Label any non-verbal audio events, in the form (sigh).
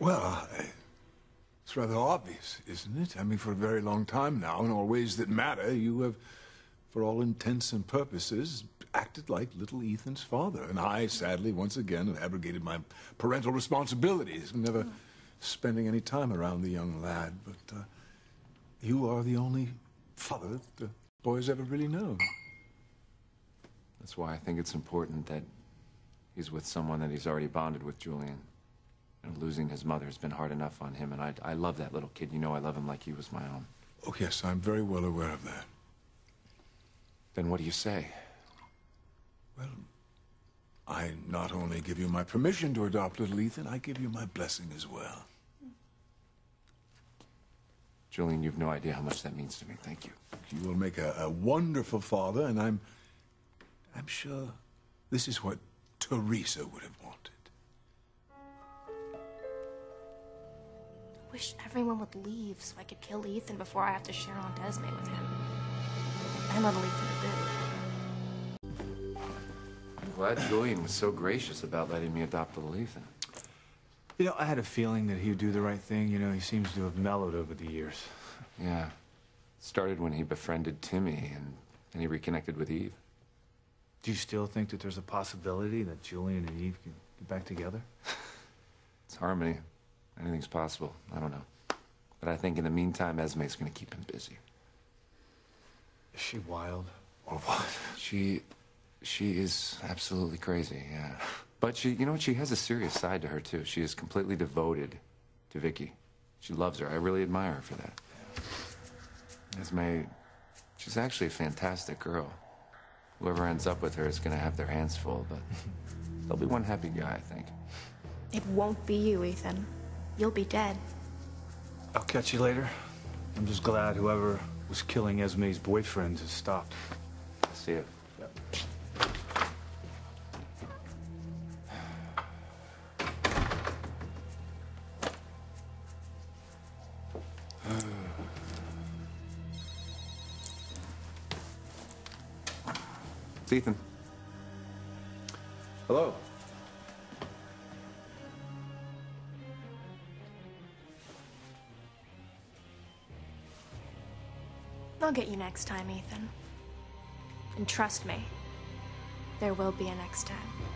Well, it's rather obvious, isn't it? I mean, for a very long time now, in all ways that matter, you have, for all intents and purposes, acted like little Ethan's father. And I, sadly, once again, have abrogated my parental responsibilities, never spending any time around the young lad. But uh, you are the only father that the boy has ever really known. That's why I think it's important that he's with someone that he's already bonded with, Julian. Know, losing his mother has been hard enough on him, and I, I love that little kid. You know I love him like he was my own. Oh, yes, I'm very well aware of that. Then what do you say? Well, I not only give you my permission to adopt little Ethan, I give you my blessing as well. Julian, you've no idea how much that means to me. Thank you. You will make a, a wonderful father, and I'm... I'm sure this is what Theresa would have wanted. Wish everyone would leave so I could kill Ethan before I have to share Aunt Esme with him. And little Ethan to boot. I'm glad Julian was so gracious about letting me adopt little Ethan. You know, I had a feeling that he'd do the right thing. You know, he seems to have mellowed over the years. (laughs) Yeah. It started when he befriended Timmy, and then he reconnected with Eve. Do you still think that there's a possibility that Julian and Eve can get back together? It's harmony. Anything's possible. I don't know. But I think in the meantime, Esme's gonna keep him busy. Is she wild? Or what? She... she is absolutely crazy, yeah. But she, you know what, she has a serious side to her, too. She is completely devoted to Vicky. She loves her. I really admire her for that. Esme, she's actually a fantastic girl. Whoever ends up with her is gonna have their hands full, but (laughs) there'll be one happy guy, I think. It won't be you, Ethan. You'll be dead. I'll catch you later. I'm just glad whoever was killing Esme's boyfriend has stopped. I See you. It's Ethan. Hello. I'll get you next time, Ethan. And trust me, there will be a next time.